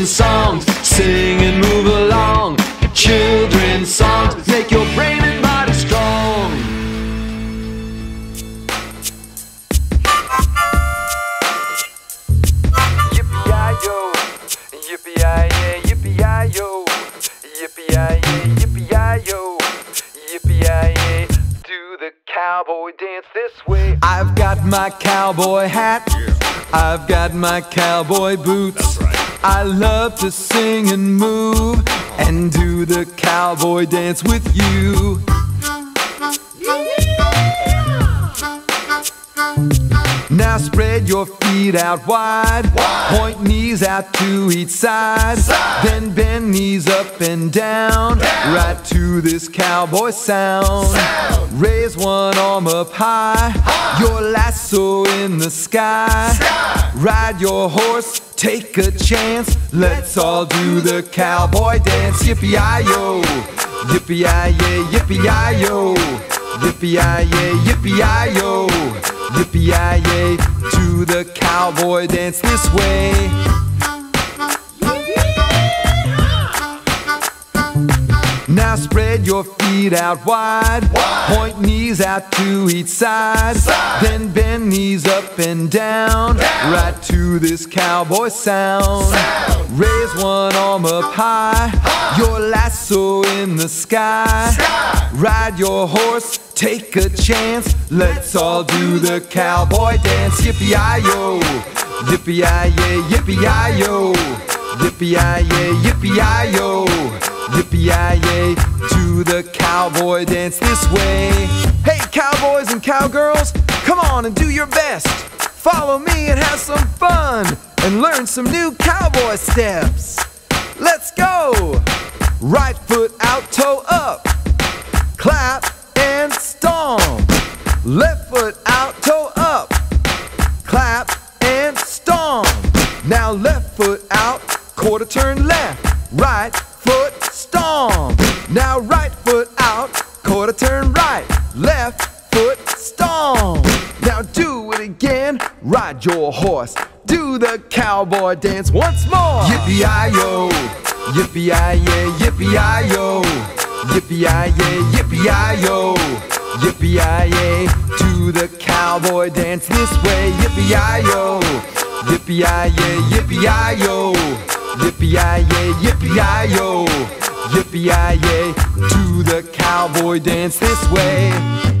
children's songs. Sing and move along. Children's songs make your brain and body strong. Yippee-yi-yo, yippee-yi-yay, yippee-yi-yo, yippee-yi-yay, yippee-yi-yo, yippee-yi-yay. Do the cowboy dance this way. I've got my cowboy hat. I've got my cowboy boots. I love to sing and move and do the cowboy dance with you. Now spread your feet out wide. Point knees out to each side. Then bend knees up and down. Right to this cowboy sound. Raise one arm up high. Your lasso in the sky. Ride your horse. Take a chance. Let's all do the cowboy dance. Yippee-yi-yo. Yippee-yi-yay, yippee-yi-yo. Yippee-yi-yay, yippee-yi-yo. Yippee-yi-yay, to the cowboy dance this way. Your feet out wide. Point knees out to each side. Then bend knees up and down. Right to this cowboy sound. Raise one arm up high. Your lasso in the sky. Ride your horse. Take a chance. Let's all do the cowboy dance. Yippee-yi-yo. Yippee-yi-yay, yippee-yi-yo. Yippee-yi-yay, yippee-yi-yo. Yippee-yi-yay, to cowboy dance this way. Hey, cowboys and cowgirls, come on and do your best. Follow me and have some fun and learn some new cowboy steps. Let's go! Right foot out, toe up. Clap and stomp. Left foot out, toe up. Clap and stomp. Now left foot out, quarter turn left. Right foot stomp. Now right foot Now do it again. Ride your horse. Do the cowboy dance once more. Yippee-yi-yo. Yippee-yi-yay, yippee-yi-yo. Yippee-yi-yay, yippee-yi-yo. Yippee-yi-yay, to the cowboy dance this way. Yippee-yi-yo. Yippee-yi-yay, yippee-yi-yo. Yippee-yi-yay, yippee-yi-yo. Yippee-yi-yay, to the cowboy dance this way.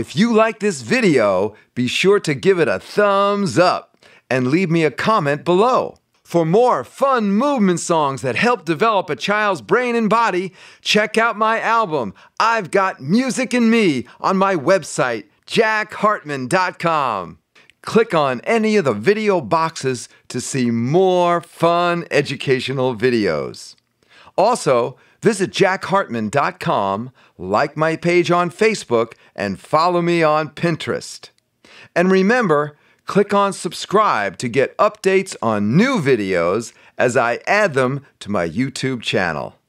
If you like this video, be sure to give it a thumbs up and leave me a comment below. For more fun movement songs that help develop a child's brain and body, check out my album, I've Got Music in Me, on my website, jackhartmann.com. Click on any of the video boxes to see more fun educational videos. Also, visit jackhartmann.com, like my page on Facebook, and follow me on Pinterest. And remember, click on subscribe to get updates on new videos as I add them to my YouTube channel.